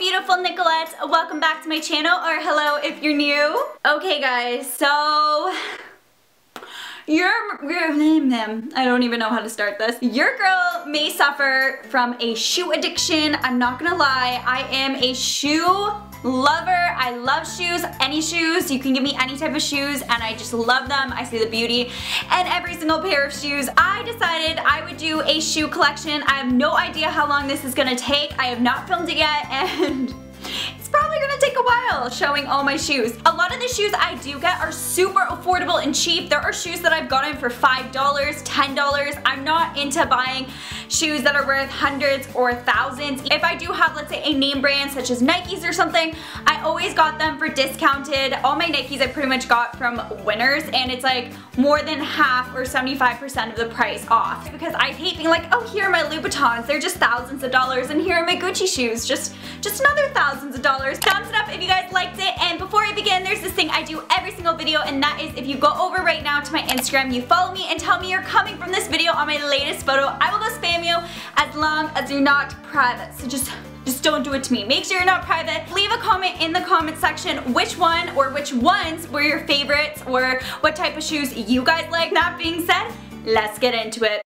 beautiful Nicolettes. Welcome back to my channel, or hello if you're new. Okay guys, so your, name them. I don't even know how to start this. Your girl may suffer from a shoe addiction. I'm not gonna lie, I am a shoe lover. I love shoes, any shoes. You can give me any type of shoes and I just love them. I see the beauty and every single pair of shoes. I decided I would do a shoe collection. I have no idea how long this is gonna take. I have not filmed it yet and a while showing all my shoes. A lot of the shoes I do get are super affordable and cheap. There are shoes that I've gotten for $5, $10. I'm not into buying shoes that are worth hundreds or thousands. If I do have, let's say, a name brand such as Nikes or something, I always got them for discounted. All my Nikes I pretty much got from Winners and it's like more than half or 75% of the price off because I hate being like, oh, here are my Louboutins. They're just thousands of dollars and here are my Gucci shoes. Just, just another thousands of dollars. Thumbs it up if you guys liked it and before I begin, there's this thing I do every single video and that is if you go over right now to my Instagram, you follow me and tell me you're coming from this video on my latest photo, I will go spam you as long as you're not private. So just just don't do it to me. Make sure you're not private. Leave a comment in the comment section which one or which ones were your favorites or what type of shoes you guys like. That being said, let's get into it.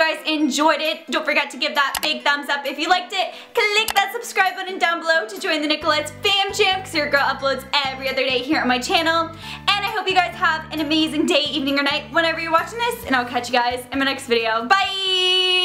Guys enjoyed it, don't forget to give that big thumbs up if you liked it. Click that subscribe button down below to join the Nicolettes fam jam because your girl uploads every other day here on my channel. And I hope you guys have an amazing day, evening, or night whenever you're watching this. And I'll catch you guys in my next video. Bye!